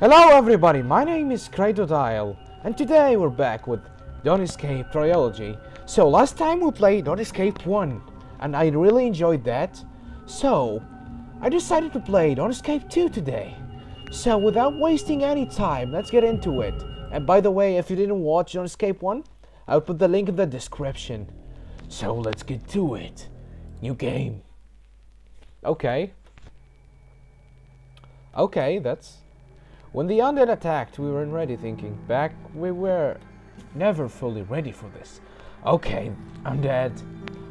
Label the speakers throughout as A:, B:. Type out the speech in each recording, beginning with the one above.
A: Hello everybody, my name is Cratodile, and today we're back with Don't Escape Trilogy. So last time we played Don't Escape 1, and I really enjoyed that. So, I decided to play Don't Escape 2 today. So without wasting any time, let's get into it. And by the way, if you didn't watch Don't Escape 1, I'll put the link in the description. So let's get to it. New game. Okay. Okay, that's... When the undead attacked, we weren't ready thinking. Back, we were never fully ready for this. Okay, undead.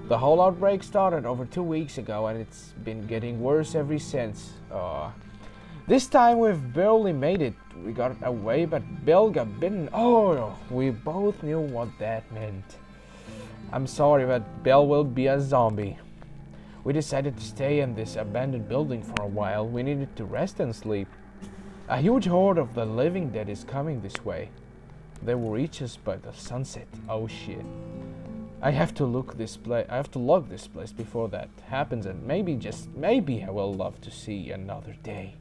A: The whole outbreak started over two weeks ago and it's been getting worse ever since. Uh, this time we've barely made it. We got away, but Bill got bitten. Oh, we both knew what that meant. I'm sorry, but Bill will be a zombie. We decided to stay in this abandoned building for a while. We needed to rest and sleep. A huge horde of the living dead is coming this way. They will reach us by the sunset. Oh shit. I have to look this place. I have to log this place before that happens, and maybe just maybe I will love to see another day.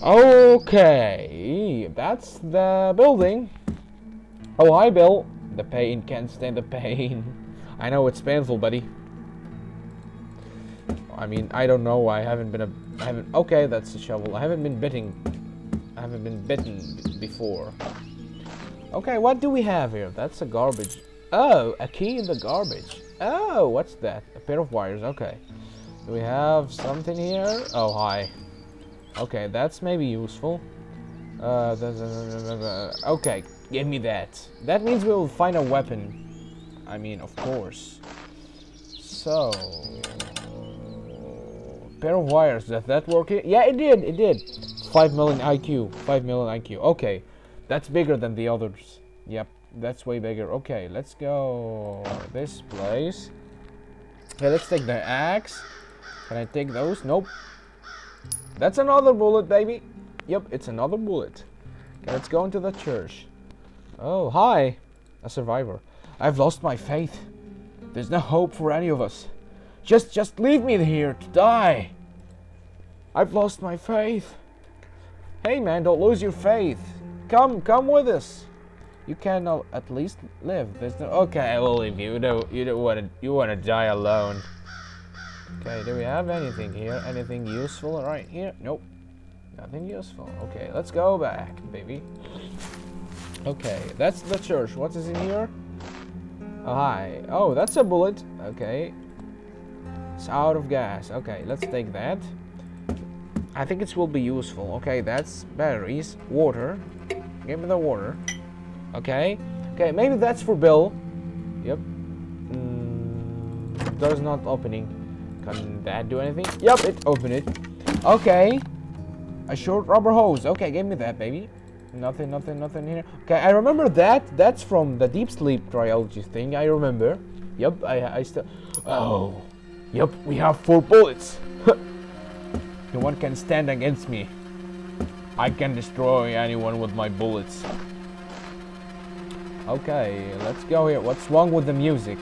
A: Okay, that's the building. Oh hi, Bill. The pain can't stand the pain. I know it's painful, buddy. I mean, I don't know. I haven't been a. I haven't. Okay, that's a shovel. I haven't been bitten. I haven't been bitten before. Okay, what do we have here? That's a garbage. Oh, a key in the garbage. Oh, what's that? A pair of wires. Okay. Do we have something here? Oh, hi. Okay, that's maybe useful. Uh, okay, give me that. That means we'll find a weapon. I mean, of course. So, pair of wires. Does that work? Yeah, it did. It did. 5 million IQ. 5 million IQ. Okay. That's bigger than the others. Yep. That's way bigger. Okay, let's go this place. Okay, let's take the axe. Can I take those? Nope. That's another bullet, baby. Yep, it's another bullet. Okay, let's go into the church. Oh, hi. A survivor. I've lost my faith. There's no hope for any of us. Just, just leave me here to die. I've lost my faith. Hey man, don't lose your faith. Come, come with us. You can at least live. There's no. Okay, I will leave you. You don't. You don't want to. You want to die alone. Okay. Do we have anything here? Anything useful right here? Nope. Nothing useful. Okay, let's go back, baby. Okay, that's the church. What is in here? Oh, hi. Oh, that's a bullet. Okay. It's out of gas. Okay, let's take that. I think it will be useful. Okay, that's batteries. Water. Give me the water. Okay. Okay, maybe that's for Bill. Yep. Mm, door's not opening. Can that do anything? Yep, it opened it. Okay. A short rubber hose. Okay, give me that, baby. Nothing, nothing, nothing here. Okay, I remember that. That's from the deep sleep triology thing. I remember. Yep, I, I still... Oh. Yep, we have four bullets. no one can stand against me. I can destroy anyone with my bullets. Okay, let's go here. What's wrong with the music?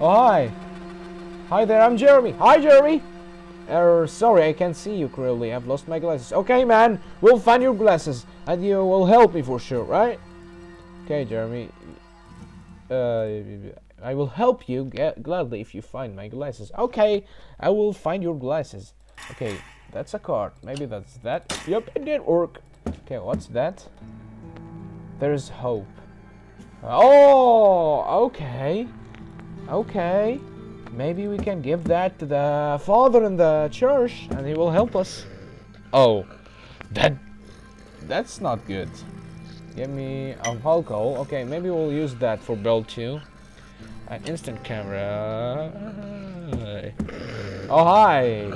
A: Oh, hi. Hi there, I'm Jeremy. Hi, Jeremy. Er, sorry, I can't see you clearly. I've lost my glasses. Okay, man, we'll find your glasses, and you will help me for sure, right? Okay, Jeremy. Uh, I will help you gladly if you find my glasses. Okay, I will find your glasses. Okay, that's a card. Maybe that's that. Yep, it did work. Okay, what's that? There's hope. Oh, okay. Okay. Maybe we can give that to the father in the church and he will help us. Oh, that that's not good. Give me a alcohol. Okay, maybe we'll use that for Bell too. An instant camera. Oh, hi,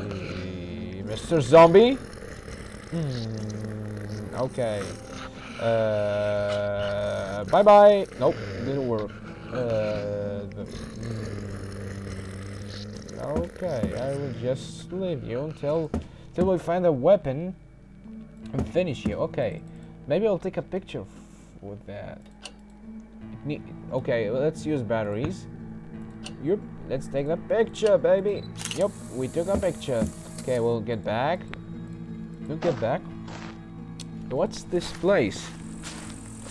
A: Mr. Zombie. Hmm, okay. Uh, bye bye. Nope, didn't work. Uh, the, mm, okay, I will just leave you until until we find a weapon and finish you. Okay, maybe I'll take a picture with that. Okay, let's use batteries. Yep, let's take the picture, baby. Yep, we took a picture. Okay, we'll get back. We'll get back. What's this place?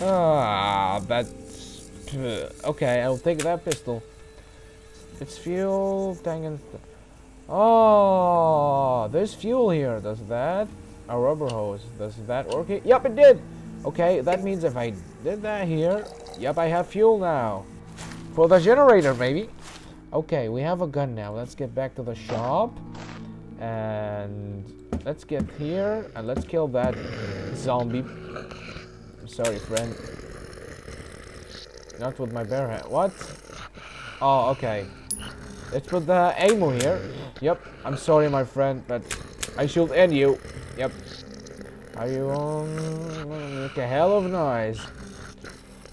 A: Ah, that's... Okay, I'll take that pistol. It's fuel, tank and... Oh, there's fuel here. Does that? A rubber hose. Does that work? Yep, it did. Okay, that means if I did that here, yep, I have fuel now. For the generator, maybe. Okay, we have a gun now. Let's get back to the shop. And let's get here and let's kill that zombie. I'm Sorry, friend. Not with my bare hand. What? Oh, okay. Let's put the ammo here. Yep, I'm sorry, my friend, but I should end you. Yep. Are you on? Make a hell of noise.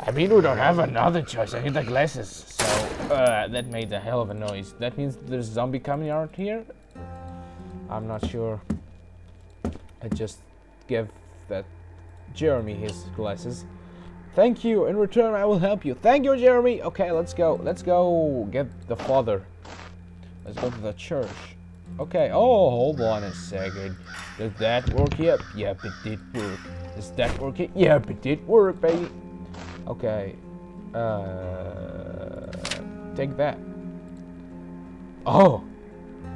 A: I mean, we don't have another choice. I need the glasses. So, uh, that made a hell of a noise. That means there's a zombie coming out here? I'm not sure. I just give that Jeremy his glasses. Thank you. In return, I will help you. Thank you, Jeremy. Okay, let's go. Let's go get the father. Let's go to the church. Okay. Oh, hold on a second. Does that work? Yep. Yep, it did work. Does that work? Yep, it did work, baby. Okay. Uh, take that. Oh,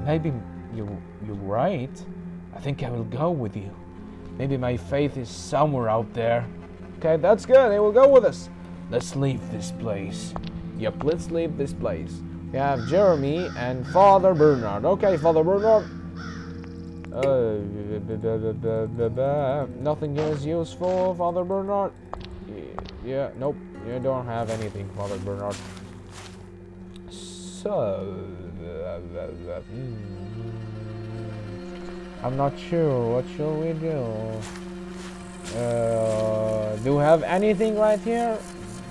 A: maybe you you're right. I think I will go with you. Maybe my faith is somewhere out there. Okay, that's good. They will go with us. Let's leave this place. Yep, let's leave this place. We have Jeremy and Father Bernard. Okay, Father Bernard. Uh, nothing is useful, Father Bernard. Yeah, nope. You don't have anything, Father Bernard. So, hmm. I'm not sure. What shall we do? Uh, do we have anything right here?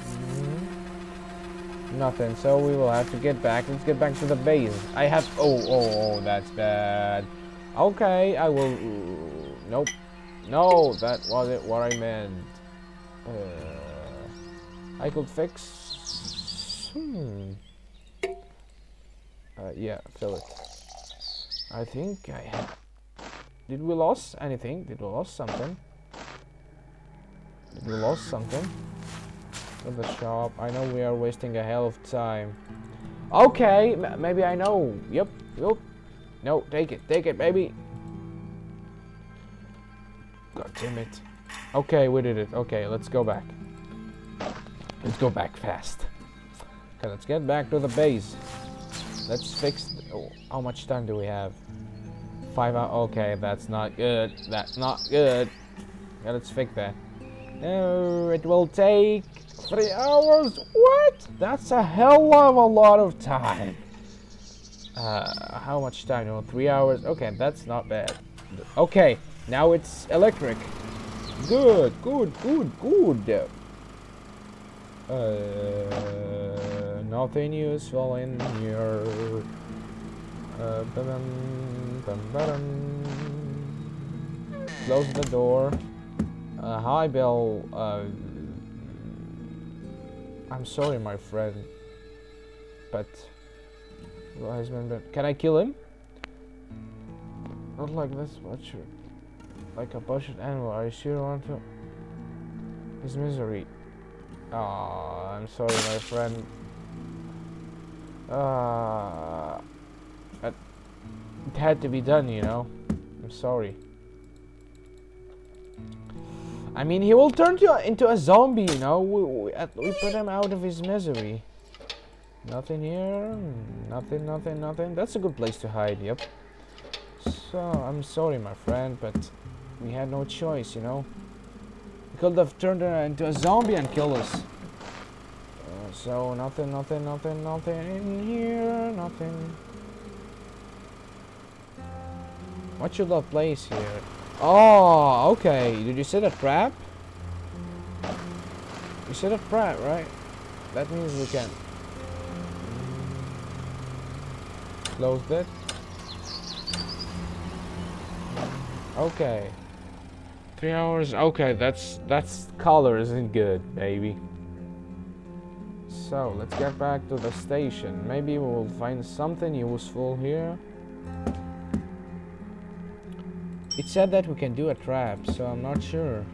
A: Mm-hmm. Nothing. So we will have to get back. Let's get back to the base. I have. Oh, oh, oh, that's bad. Okay, I will. Nope. No, that wasn't what I meant. Uh, I could fix. Hmm. Uh, yeah, fill it. I think I have. Did we lose anything? Did we lose something? Did we lose something? In the shop. I know we are wasting a hell of time. Okay, maybe I know. Yep, yep. No, take it, take it, baby. God damn it. Okay, we did it. Okay, let's go back. Let's go back fast. Okay, let's get back to the base. Let's fix... Oh, how much time do we have? Five hours. Okay, that's not good. That's not good. Yeah, let's fix that. No, it will take three hours. What? That's a hell of a lot of time. Uh, how much time? No, three hours. Okay, that's not bad. Okay, now it's electric. Good, good, good, good. Uh, nothing useful in here. Uh, Close the door. Uh, hi, Bill. Uh, I'm sorry, my friend. But... Can I kill him? Not like this, butcher. Like a bushed animal. I sure want to... His misery. I'm sorry, my friend. Uh, it had to be done, you know. I'm sorry. I mean, he will turn to, into a zombie, you know. We, we, we put him out of his misery. Nothing here. Nothing, nothing, nothing. That's a good place to hide, yep. So, I'm sorry, my friend, but we had no choice, you know. He could have turned into a zombie and killed us. Uh, so, nothing, nothing, nothing, nothing in here. Nothing. What should I place here? Oh, okay. Did you see a trap? You set a trap, right? That means we can close it. Okay. Three hours. Okay, that's that's color isn't good, baby. So let's get back to the station. Maybe we'll find something useful here. It said that we can do a trap, so I'm not sure.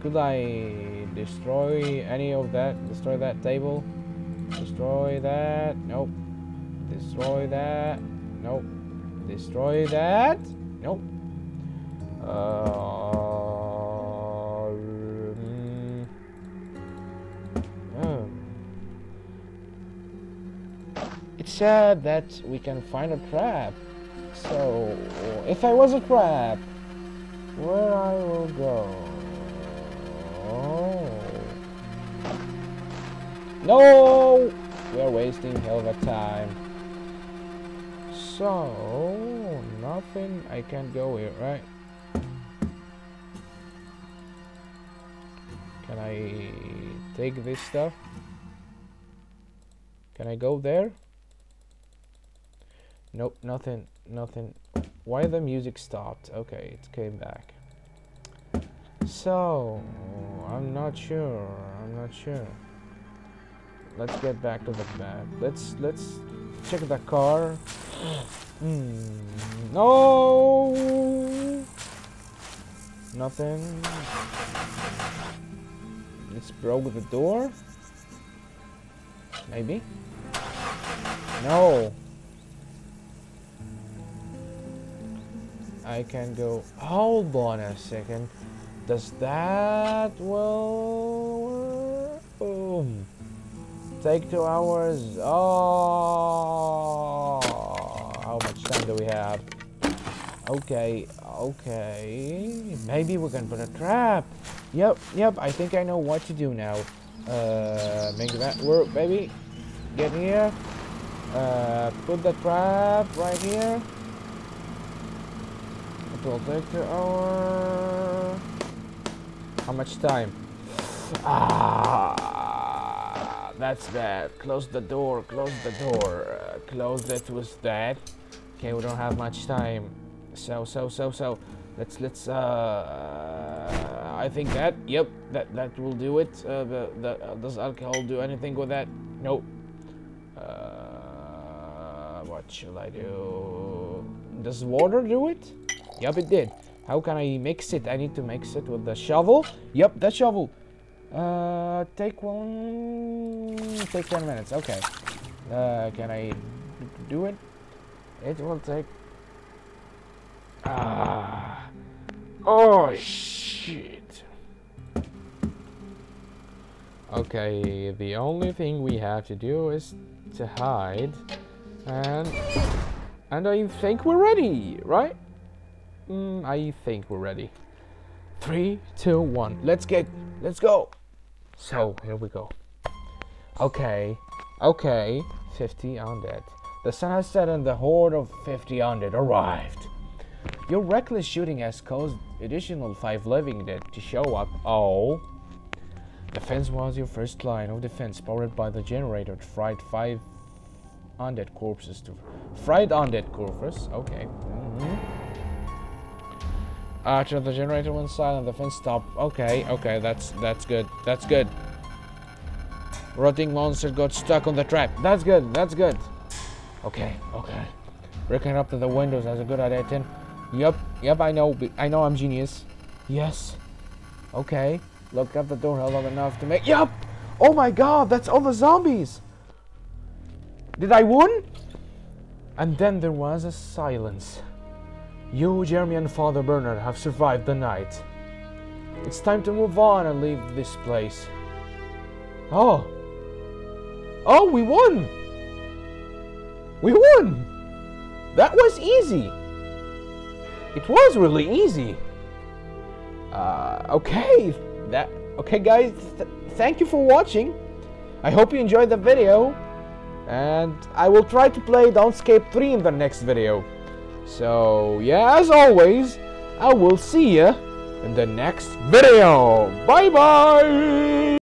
A: Could I destroy any of that? Destroy that table? Destroy that? Nope. Destroy that? Nope. Destroy that? Nope. Uh, mm. It said that we can find a trap. So, if I was a trap, where I will go? No! We're wasting hell of a time. So, nothing. I can't go here, right? Can I take this stuff? Can I go there? Nope, nothing, nothing. Why the music stopped? Okay, it came back. So, I'm not sure. I'm not sure. Let's get back to the map. Let's let's check the car. Hmm. No. Nothing. Let's broke the door. Maybe. No. I can go. Hold on a second. Does that Well... boom? Take two hours. Oh, how much time do we have? Okay, okay. Maybe we can put a trap. Yep, yep. I think I know what to do now. Uh, make that work, baby. Get here. Uh, put the trap right here. Two hours. How much time? Ah, that's bad. Close the door. Close the door. Uh, close it with that. Okay, we don't have much time. So, so, so, so. Let's, let's, uh, I think that, yep, that, that will do it. Uh, the, the, uh, does alcohol do anything with that? Nope. Uh, what shall I do? Does water do it? Yep, it did. How can I mix it? I need to mix it with the shovel. Yep, the shovel. Uh, take one. Take 10 minutes. Okay. Uh, can I do it? It will take. Ah. Oh, shit. Okay, the only thing we have to do is to hide. And. And I think we're ready, right? Mm, I think we're ready. Three, two, one. Let's get. Let's go. So here we go. Okay. Okay. 50 undead. The sun has set and the horde of 50 undead arrived. Your reckless shooting has caused additional 5 living dead to show up. Oh. Defense was your first line of defense powered by the generator to fried 5 undead corpses to fried undead corpses. Okay. Mm -hmm. After the generator went silent, the fence stopped. Okay, okay, that's that's good. That's good. Rotting monster got stuck on the trap. That's good. That's good. Okay, okay. Breaking up to the windows. That's a good idea, Tin. Yep, yep. I know. I know. I'm genius. Yes. Okay. Look at the door long enough to make. Yep. Oh my God! That's all the zombies. Did I win? And then there was a silence. You, Jeremy, and Father Bernard have survived the night. It's time to move on and leave this place. Oh. Oh, we won! We won! That was easy. It was really easy. Uh, okay. That okay, guys. Th thank you for watching. I hope you enjoyed the video. And I will try to play Don't Escape 3 in the next video. So, yeah, as always, I will see you in the next video. Bye-bye!